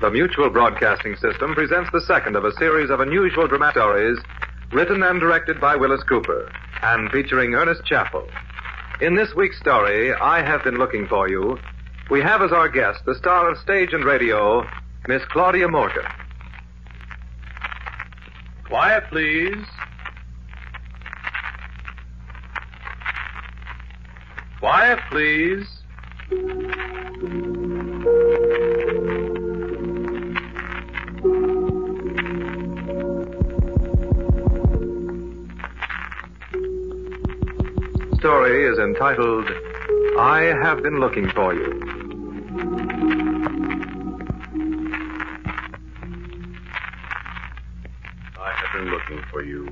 The Mutual Broadcasting System presents the second of a series of unusual dramatic stories written and directed by Wyllis Cooper and featuring Ernest Chappell. In this week's story, I Have Been Looking for You, we have as our guest the star of stage and radio, Miss Claudia Morgan. Quiet, please. Quiet, please. The story is entitled I Have Been Looking for You. I have been looking for you.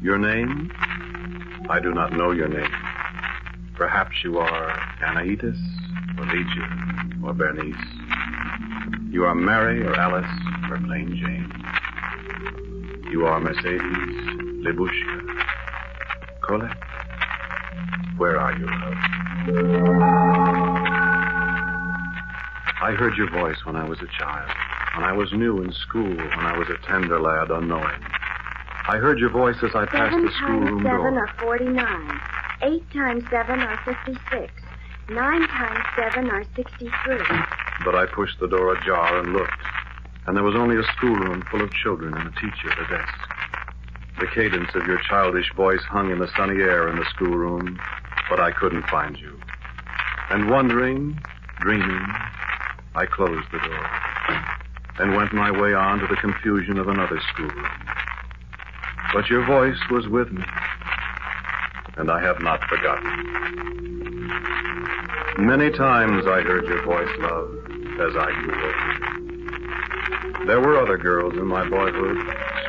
Your name? I do not know your name. Perhaps you are Anaitis, or Lygia, or Bernice. You are Mary, or Alice, or plain Jane. You are Mercedes, Libushka, Colette. Where are you, love? I heard your voice when I was a child, when I was new in school, when I was a tender lad unknowing. I heard your voice as I passed the schoolroom times seven door. are forty-nine. Eight times seven are fifty-six. Nine times seven are sixty-three. But I pushed the door ajar and looked, and there was only a schoolroom full of children and a teacher at a desk. The cadence of your childish voice hung in the sunny air in the schoolroom, but I couldn't find you. And wondering, dreaming, I closed the door and went my way on to the confusion of another schoolroom. But your voice was with me, and I have not forgotten. Many times I heard your voice, love, as I grew older. There were other girls in my boyhood,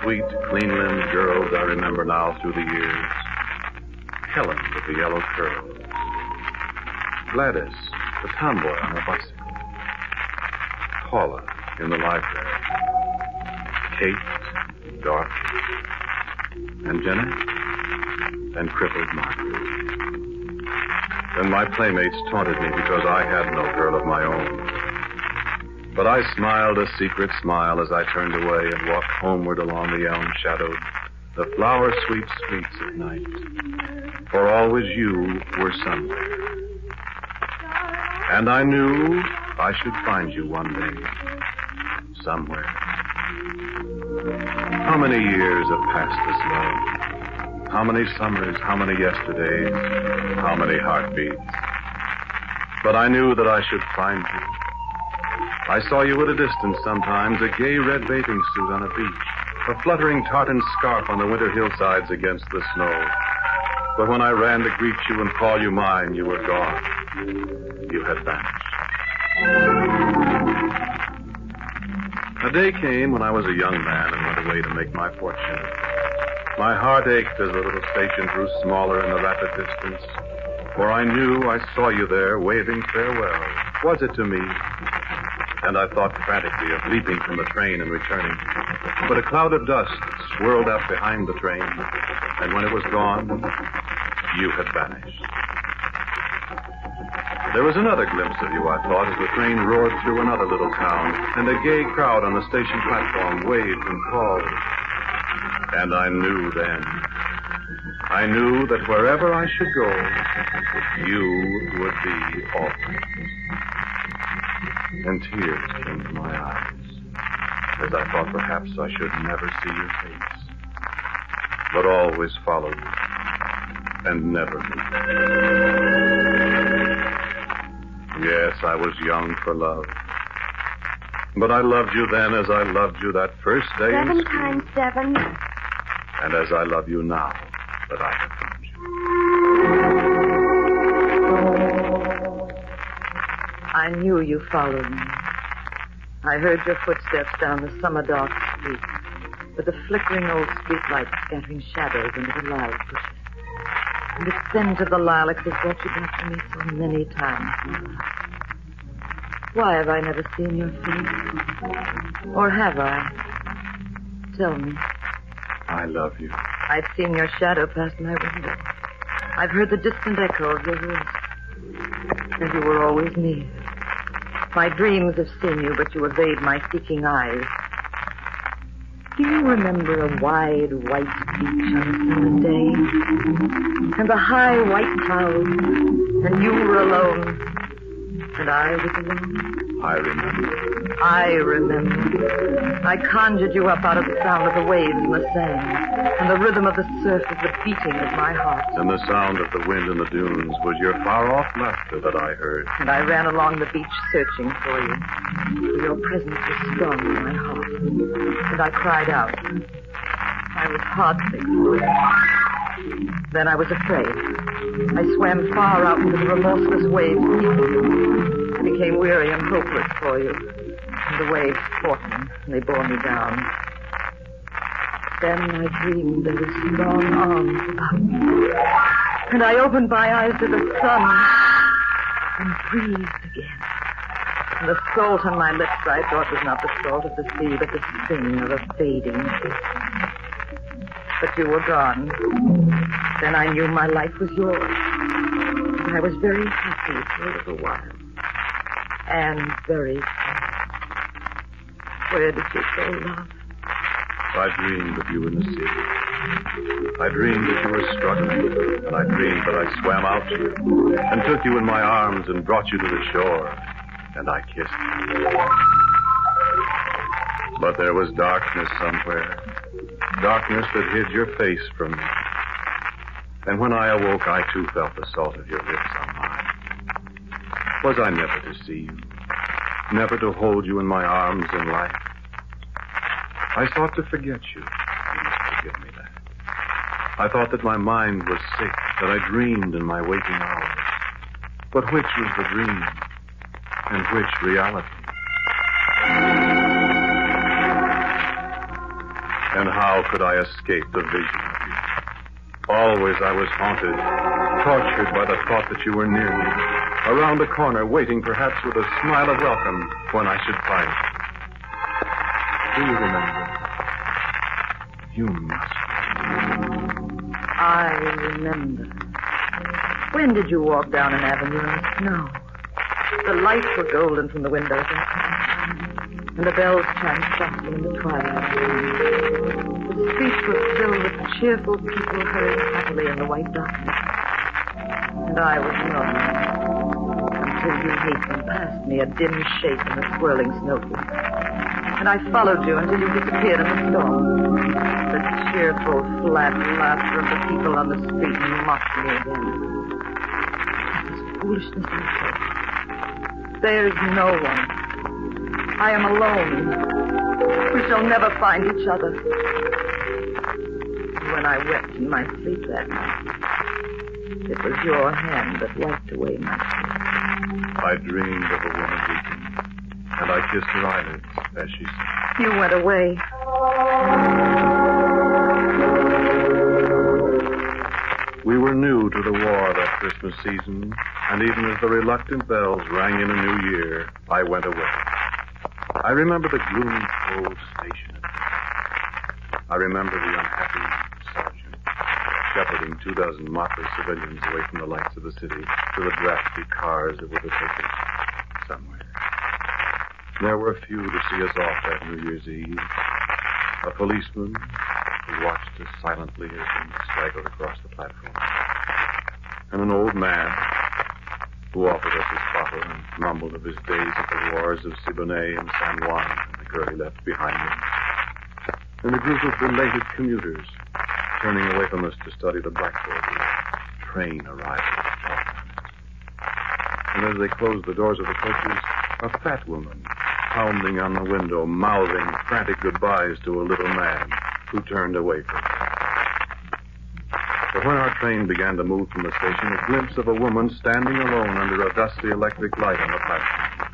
sweet, clean-limbed girls I remember now through the years. Helen with the yellow curls. Gladys, the tomboy on her bicycle. Paula in the library. Kate, Dorothy, and Jeanette, and crippled Margaret. Then my playmates taunted me because I had no girl of my own. But I smiled a secret smile as I turned away and walked homeward along the elm shadowed, the flower sweet streets at night. For always you were somewhere. And I knew I should find you one day, somewhere. How many years have passed this love? How many summers, how many yesterdays, how many heartbeats? But I knew that I should find you. I saw you at a distance sometimes, a gay red bathing suit on a beach, a fluttering tartan scarf on the winter hillsides against the snow. But when I ran to greet you and call you mine, you were gone. You had vanished. A day came when I was a young man and went away to make my fortune. My heart ached as the little station grew smaller in the rapid distance, for I knew I saw you there waving farewell. Was it to me? And I thought frantically of leaping from the train and returning. But a cloud of dust swirled up behind the train, and when it was gone, you had vanished. There was another glimpse of you, I thought, as the train roared through another little town, and a gay crowd on the station platform waved and called. And I knew then. I knew that wherever I should go, you would be always. And tears came to my eyes, as I thought perhaps I should never see your face, but always follow you, and never leave. Yes, I was young for love. But I loved you then as I loved you that first day in Seven school. times seven. And as I love you now that I have I knew you followed me. I heard your footsteps down the summer dark street, with the flickering old streetlight scattering shadows into the lilac bushes. And the scent of the lilacs has brought you back to me so many times. Why have I never seen your face? Or have I? Tell me. I love you. I've seen your shadow pass my window. I've heard the distant echo of your voice. And you were always near. My dreams have seen you, but you evade my seeking eyes. Do you remember a wide white beach on a summer day? And the high white clouds, and you were alone, and I was alone? I remember. I remember. I conjured you up out of the sound of the waves and the sand, and the rhythm of the surf is the beating of my heart. And the sound of the wind in the dunes was your far off laughter that I heard. And I ran along the beach searching for you. Your presence was strong in my heart. And I cried out. I was heartsick for you. Then I was afraid. I swam far out into the remorseless waves seeking you. I became weary and hopeless for you. The waves fought me, they bore me down. Then I dreamed there were strong arms about me. And I opened my eyes to the sun and breathed again. And the salt on my lips I thought was not the salt of the sea, but the sting of a fading kiss. But you were gone. Then I knew my life was yours. And I was very happy for a little while. And very. Where did you go, love? I dreamed of you in the sea. I dreamed that you were struggling, and I dreamed that I swam out to you and took you in my arms and brought you to the shore, and I kissed you. But there was darkness somewhere, darkness that hid your face from me. And when I awoke, I too felt the salt of your lips on mine. Was I never to see you? Never to hold you in my arms in life? I sought to forget you. You must forgive me that. I thought that my mind was sick, that I dreamed in my waking hours. But which was the dream, and which reality? And how could I escape the vision of you? Always I was haunted, tortured by the thought that you were near me, around the corner, waiting perhaps with a smile of welcome when I should find you. Do you remember? You must. I remember. When did you walk down an avenue in the snow? The lights were golden from the windows that and the bells chimed softly in the twilight. The streets were filled with cheerful people hurrying happily in the white darkness. And I was alone until you hastened past me, a dim shape in the swirling snowflakes. And I followed you until you disappeared in the storm. The cheerful, flat laughter of the people on the street mocked me again. This is foolishness, I thought. There's no one. I am alone. We shall never find each other. When I wept in my sleep that night, it was your hand that wiped away my tears. I dreamed of a woman weeping, and I kissed her eyelids as she said, You went away. We were new to the war that Christmas season, and even as the reluctant bells rang in a new year, I went away. I remember the gloomy, cold station. I remember the unhappy shepherding two dozen motley civilians away from the lights of the city to the drafty cars that were to take us somewhere. There were a few to see us off that New Year's Eve. A policeman who watched us silently as we straggled across the platform. And an old man who offered us his bottle and mumbled of his days at the wars of Siboney and San Juan and the girl he left behind him. And a group of belated commuters turning away from us to study the blackboard with train arrival. And as they closed the doors of the coaches, a fat woman pounding on the window, mouthing frantic goodbyes to a little man who turned away from her. But when our train began to move from the station, a glimpse of a woman standing alone under a dusty electric light on the platform.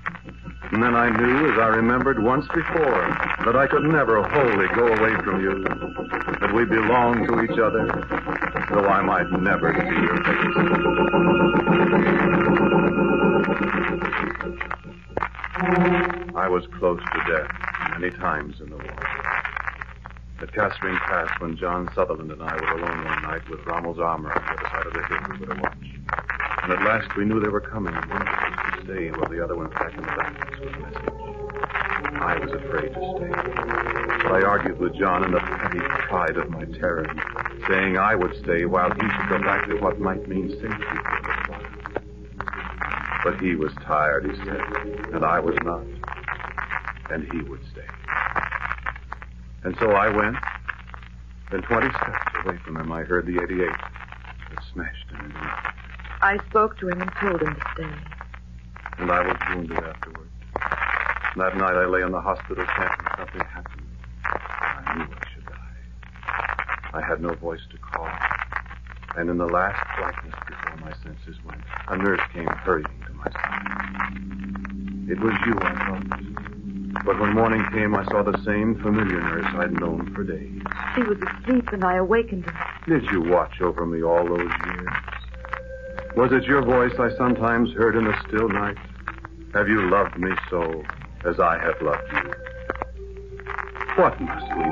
And then I knew, as I remembered once before, that I could never wholly go away from you, that we belonged to each other, though I might never see your face. I was close to death many times in the war. At Kasserine Pass, when John Sutherland and I were alone one night with Rommel's armor on the other side of the hill, we were to watch. And at last we knew they were coming, one of stay while the other went back in the darkness with a message. I was afraid to stay. But I argued with John in the petty pride of my terror, saying I would stay while he should go back to what might mean safety for little. But he was tired, he said, and I was not. And he would stay. And so I went. Then 20 steps away from him, I heard the 88. It smashed into me. I spoke to him and told him to stay. And I was wounded afterward. That night I lay in the hospital tent and something happened. I knew I should die. I had no voice to call. And in the last blackness before my senses went, a nurse came hurrying to my side. It was you, I thought. But when morning came, I saw the same familiar nurse I'd known for days. She was asleep and I awakened her. Did you watch over me all those years? Was it your voice I sometimes heard in the still night? Have you loved me so as I have loved you? What must we do?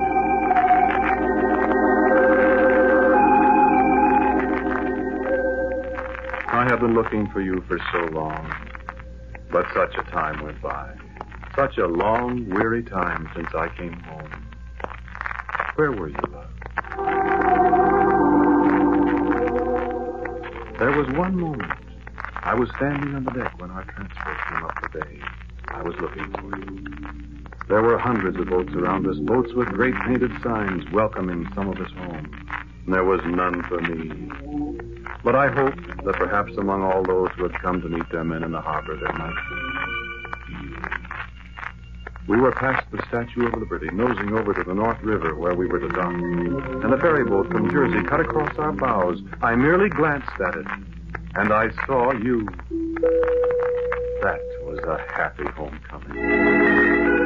I have been looking for you for so long, but such a time went by. Such a long, weary time since I came home. Where were you, love? There was one moment. I was standing on the deck when our transport came up the bay. I was looking for you. There were hundreds of boats around us, boats with great painted signs welcoming some of us home. And there was none for me. But I hoped that perhaps among all those who had come to meet their men in the harbor there might be. We were past the Statue of Liberty, nosing over to the North River where we were to dock. And the ferry boat from Jersey cut across our bows. I merely glanced at it, and I saw you. That was a happy homecoming.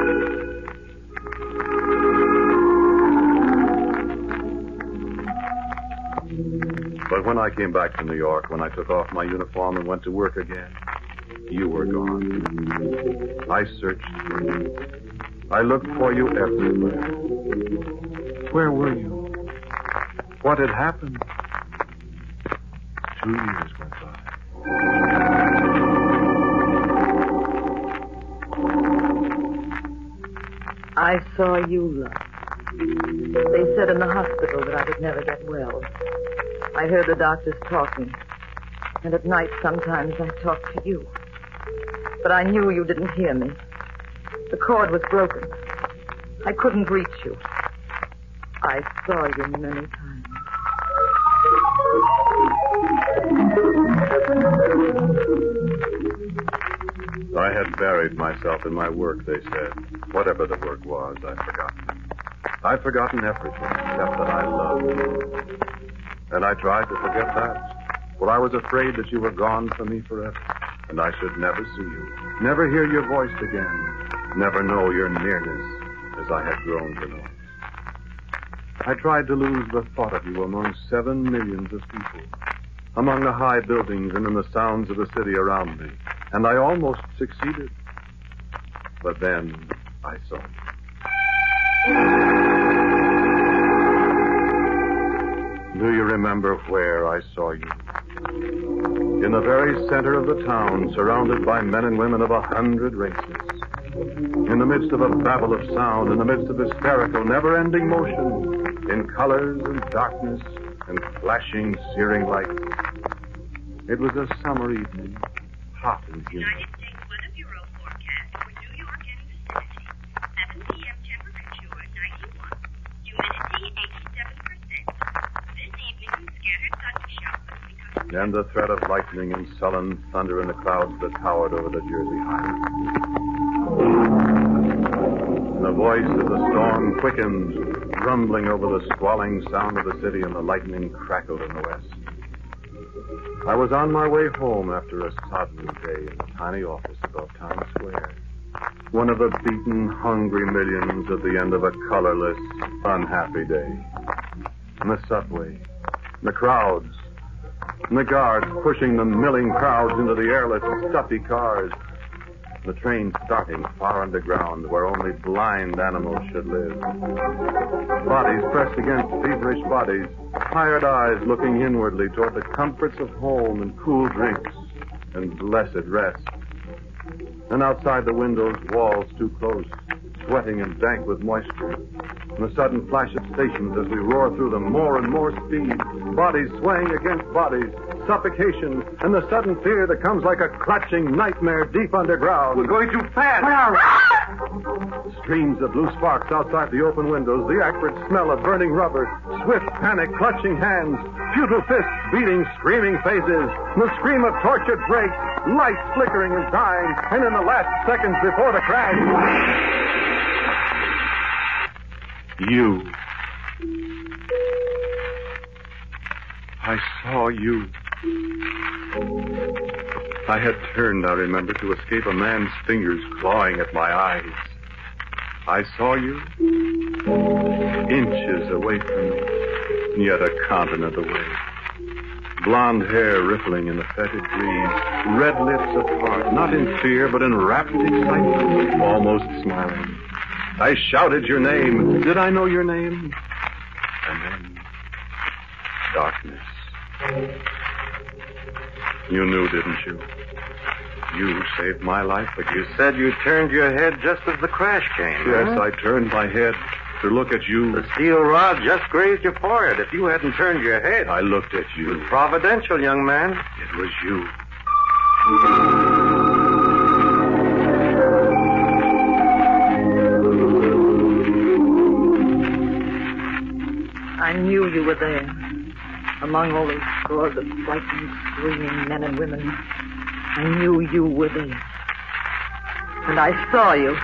But when I came back to New York, when I took off my uniform and went to work again, you were gone. I searched for you. I looked for you everywhere. Where were you? What had happened? Two years went by. I saw you, love. They said in the hospital that I would never get well. I heard the doctors talking. And at night, sometimes I talked to you. But I knew you didn't hear me. The cord was broken. I couldn't reach you. I saw you many times. I had buried myself in my work, they said. Whatever the work was, I'd forgotten. I'd forgotten everything except that I loved you. And I tried to forget that. For I was afraid that you were gone from me forever. And I should never see you, never hear your voice again, never know your nearness as I had grown to know. I tried to lose the thought of you among seven millions of people, among the high buildings and in the sounds of the city around me. And I almost succeeded. But then I saw you. Do you remember where I saw you? In the very center of the town, surrounded by men and women of a hundred races. In the midst of a babel of sound, in the midst of hysterical, never ending motion, in colors and darkness and flashing, searing light. It was a summer evening, hot and humid. United States weather bureau forecast for New York and vicinity. 7 p.m. temperature 91. Humidity 87%. This evening, scattered thunder showers And the threat of lightning and sullen thunder in the clouds that towered over the Jersey highway. Voice of the storm quickened, rumbling over the squalling sound of the city, and the lightning crackled in the west. I was on my way home after a sodden day in the tiny office above Times Square. One of the beaten, hungry millions at the end of a colorless, unhappy day. And the subway, the crowds, and the guards pushing the milling crowds into the airless, stuffy cars. The train starting far underground where only blind animals should live. Bodies pressed against feverish bodies, tired eyes looking inwardly toward the comforts of home and cool drinks and blessed rest. And outside the windows, walls too close, sweating and dank with moisture. And the sudden flash of stations as we roar through them, more and more speed, bodies swaying against bodies, suffocation, and the sudden fear that comes like a clutching nightmare deep underground. We're going too fast. Streams of blue sparks outside the open windows, the acrid smell of burning rubber, swift panic clutching hands, futile fists beating screaming faces, the scream of tortured brakes, lights flickering and dying, and in the last seconds before the crash. You. I saw you. I had turned, I remember, to escape a man's fingers clawing at my eyes. I saw you inches away from me, yet a continent away. Blonde hair rippling in the fetid breeze, red lips apart, not in fear, but in rapt excitement, almost smiling. I shouted your name. Did I know your name? And then, darkness. You knew, didn't you? You saved my life, but you Said you turned your head just as the crash came. Yes, huh? I turned my head to look at you. The steel rod just grazed your forehead. If you hadn't turned your head, I looked at you. providential, young man. It was you. I knew you were there. Among all those scores of frightened, screaming men and women, I knew you were there. And I saw you.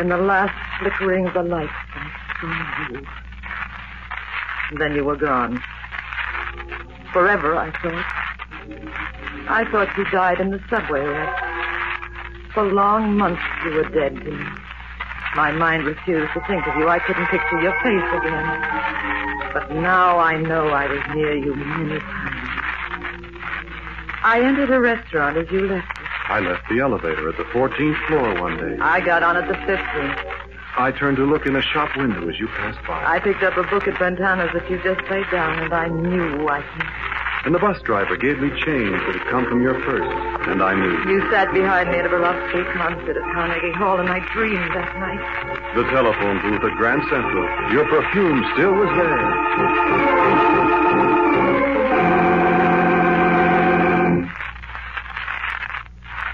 In the last flickering of the lights, I saw you. And then you were gone. Forever, I thought. I thought you died in the subway wreck. For long months you were dead to me. My mind refused to think of you. I couldn't picture your face again. But now I know I was near you many times. I entered a restaurant as you left it. I left the elevator at the 14th floor one day. I got on at the 15th. I turned to look in a shop window as you passed by. I picked up a book at Brentano's that you just laid down, and I knew I could. And the bus driver gave me change that had come from your purse. And I knew. You sat behind me at a Street concert at Carnegie Hall, and I dreamed that night. The telephone booth at Grand Central. Your perfume still was there.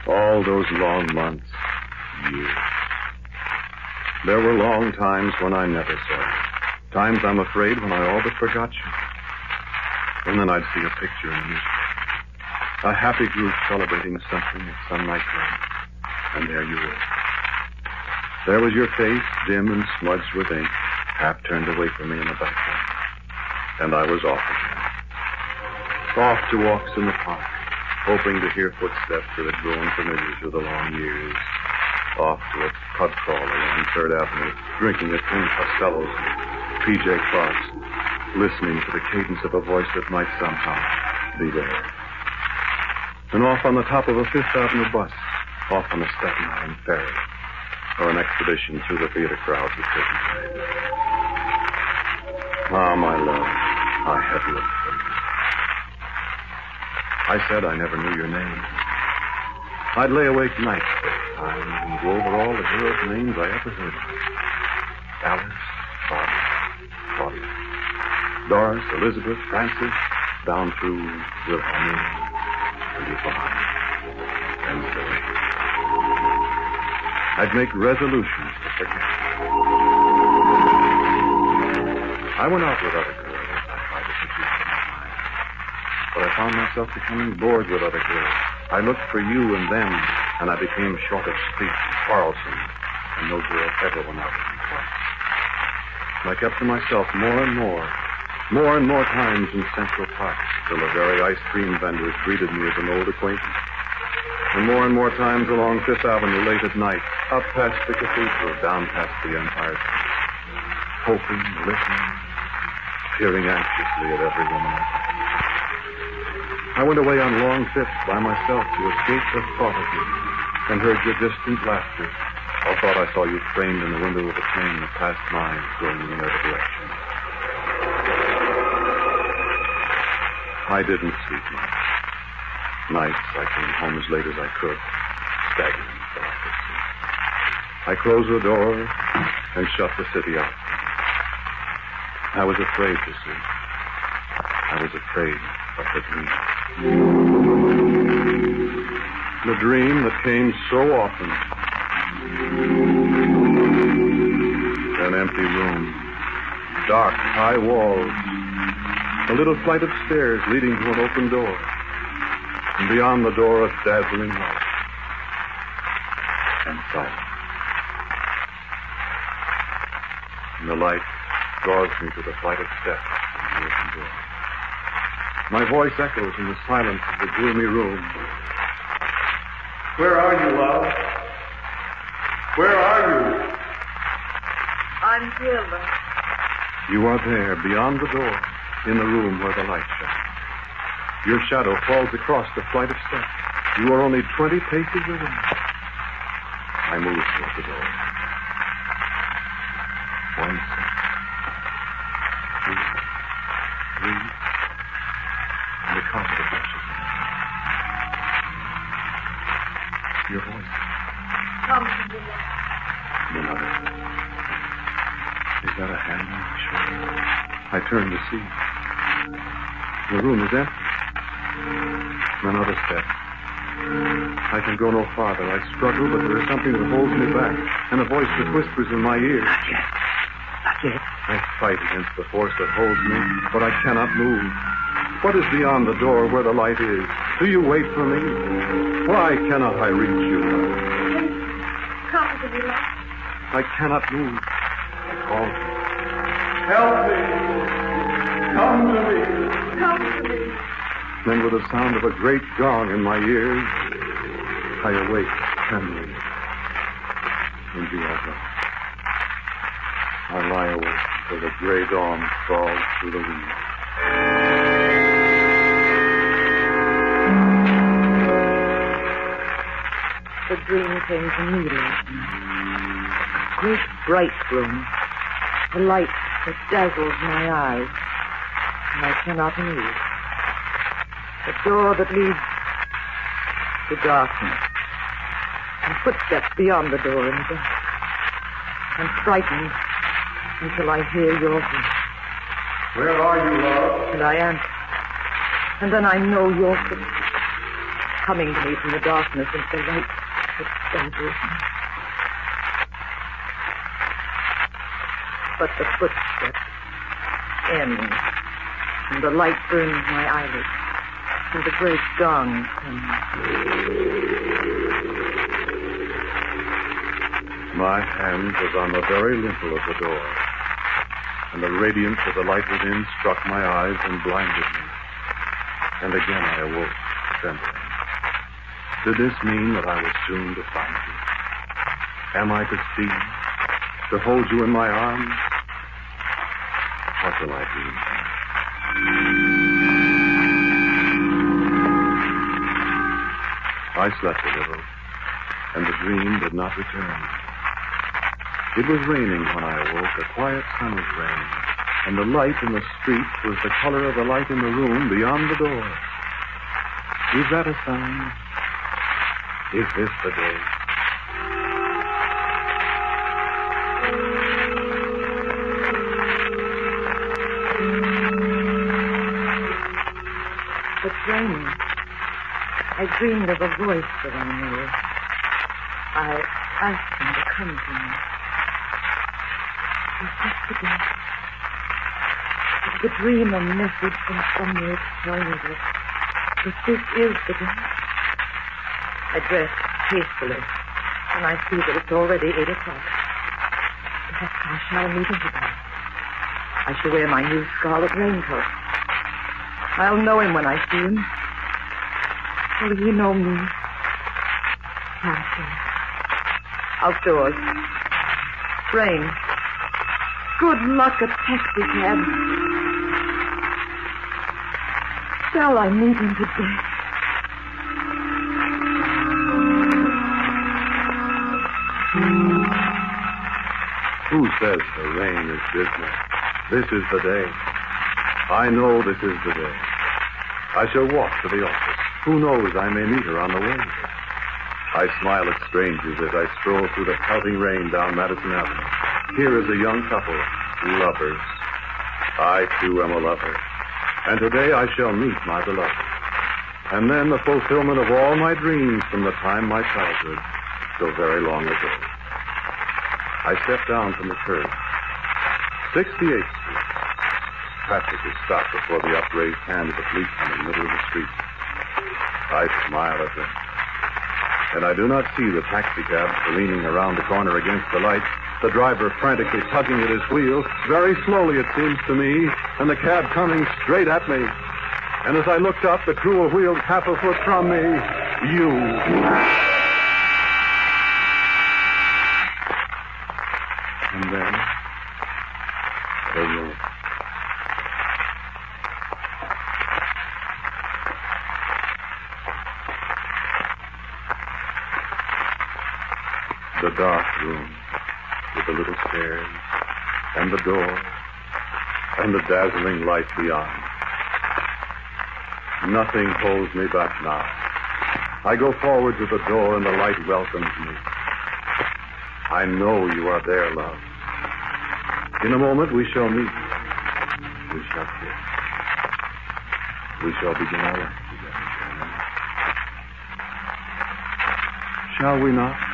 All those long months, years. There were long times when I never saw you. Times, I'm afraid, when I all but forgot you. And then I'd see a picture in the newspaper. A happy group celebrating something at some nightclub. And there you were. There was your face, dim and smudged with ink, half turned away from me in the background. And I was off again. Off to walks in the park, hoping to hear footsteps that had grown familiar through the long years. Off to a pub crawl along Third Avenue, drinking at Tony Costello's P.J. Clarke's, listening for the cadence of a voice that might somehow be there. And off on the top of a Fifth Avenue bus, off on a Staten Island ferry, or an expedition through the theater crowds at Tiffany. Ah, my love, I have looked for you. I said I never knew your name. I'd lay awake nights this time and go over all the girls' names I ever heard of. Alice, Doris, Elizabeth, Frances, down through Wilhelmina and Yvonne and Zoe. I'd make resolutions to forget. I went out with other girls I tried to my mind. But I found myself becoming bored with other girls. I looked for you and them, and I became short of speech, quarrelsome, and no girl ever went out with me twice. And I kept to myself more and more, more and more times in Central Park, till the very ice cream vendors greeted me as an old acquaintance. And more and more times along Fifth Avenue late at night, up past the cathedral, down past the Empire State, hoping, listening, peering anxiously at every woman I passed. I went away on long trips by myself to escape the thought of you and heard your distant laughter. Or thought I saw you framed in the window of a train that passed mine going in the other direction. I didn't sleep much. Nights I came home as late as I could. staggering darkness. I closed the door and shut the city out. I was afraid to sleep. I was afraid of the dream. The dream that came so often. An empty room. Dark, high walls. A little flight of stairs leading to an open door. And beyond the door, a dazzling light. And silence. And the light draws me to the flight of steps and the open door. My voice echoes in the silence of the gloomy room. Where are you, love? Where are you? I'm here, love. You are there, beyond the door, in the room where the light shines. Your shadow falls across the flight of steps. You are only 20 paces away. I move toward the door. One step. Two. Three. And the carpet rushes in. Your voice. Come to me, love. Another. Is that a hand on my shoulder? I turn to see. The room is empty. Another step. I can go no farther. I struggle, but there is something that holds me back, and a voice that whispers in my ear. Not yet. Not yet. I fight against the force that holds me, but I cannot move. What is beyond the door where the light is? Do you wait for me? Why cannot I reach you? Come to me. I cannot move. I call you. Help me. Come to me. Come to me. Then, with the sound of a great gong in my ears, I awake trembling. And you are gone. I lie awake till the gray dawn crawls through the leaves. The dream came to me last night. A great bright room. The light that dazzles my eyes. And I cannot move. A door that leads to darkness. And footsteps beyond the door in the dark. I'm frightened until I hear your voice. Where are you, love? And I answer. And then I know your footsteps coming to me from the darkness into the light that me. But the footsteps end, and the light burns my eyelids, and the great gong comes. My hand was on the very lintel of the door, and the radiance of the light within struck my eyes and blinded me. And again I awoke, trembling. Did this mean that I was soon to find you? Am I to see? To hold you in my arms? What will I do? I slept a little, and the dream did not return. It was raining when I awoke, a quiet summer's rain, and the light in the street was the color of the light in the room beyond the door. Is that a sign? Is this the day? I dreamed of a voice that I knew. I asked him to come to me. Is this the day? Is the dream a message from somewhere to tell me that, that this is the day? I dress hastily, and I see that it's already eight o'clock. Perhaps I shall meet him today. I shall wear my new scarlet raincoat. I'll know him when I see him. Will he know me? Passing. Outdoors. Rain. Good luck at taxi cab. Shall I meet him today? Who says the rain is business? This is the day. I know this is the day. I shall walk to the office. Who knows, I may meet her on the way. I smile at strangers as I stroll through the pelting rain down Madison Avenue. Here is a young couple, lovers. I, too, am a lover. And today I shall meet my beloved. And then the fulfillment of all my dreams from the time my childhood, so very long ago. I step down from the curb. 68th Street. Traffic is stopped before the upraised hand of the policeman in the middle of the street. I smile at them. And I do not see the taxicab careening around the corner against the light, the driver frantically tugging at his wheel, very slowly it seems to me, and the cab coming straight at me. And as I looked up, the cruel wheels half a foot from me, you. And then, a room. The dark room with the little stairs and the door and the dazzling light beyond. Nothing holds me back now. I go forward to the door and the light welcomes me. I know you are there, love. In a moment we shall meet. We shall kiss. We shall begin our life together. Shall we not?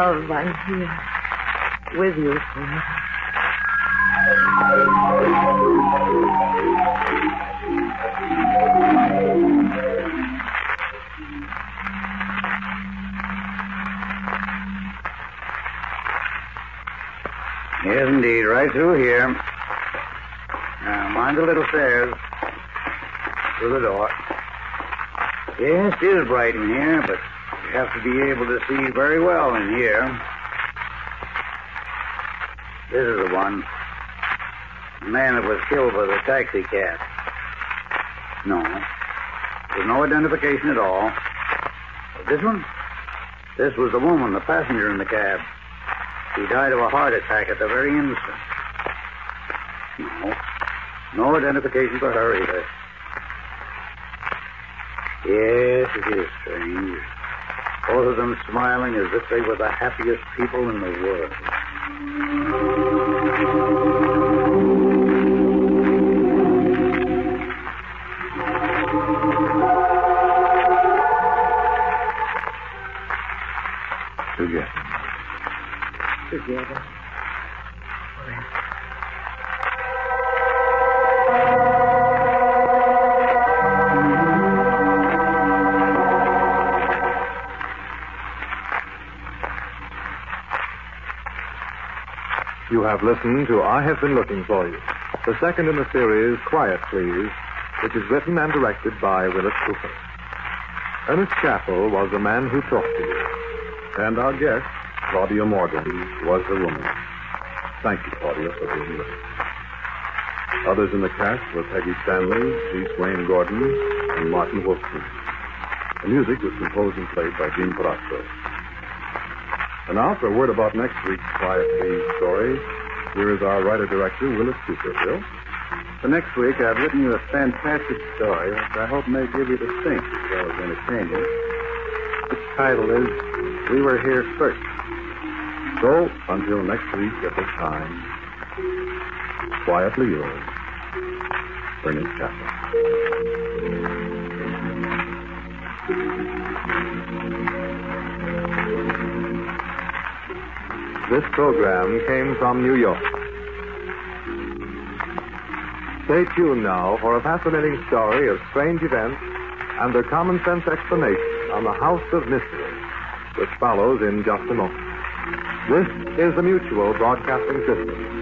Love, I'm here. With you forever. Yes, indeed. Right through here. Now, mind the little stairs. Through the door. Yes, it is bright in here, but you have to be able to see very well in here. This is the one. The man that was killed by the taxi cab. No. There's no identification at all. But this one? This was the woman, the passenger in the cab. She died of a heart attack at the very instant. No. No identification for her either. Yes, it is strange. Both of them smiling as if they were the happiest people in the world. Together. Together. You have listened to I Have Been Looking For You, the second in the series, Quiet Please, which is written and directed by Wyllis Cooper. Ernest Chappell was the man who talked to you. And our guest, Claudia Morgan, was the woman. Thank you, Claudia, for being with us. Others in the cast were Peggy Stanley, G. Swayne Gordon, and Martin Wolfson. The music was composed and played by Gene Palazzo. And now for a word about next week's Quiet Please story. Here is our writer-director, Wyllis Cooper. Bill? For next week, I've written you a fantastic story, which I hope may give you the think as well as entertainment. Its title is We Were Here First. So, until next week at this time, quietly yours, Ernest Chappell. This program came from New York. Stay tuned now for a fascinating story of strange events and their common sense explanation on the House of Mystery, which follows in just a moment. This is the Mutual Broadcasting System.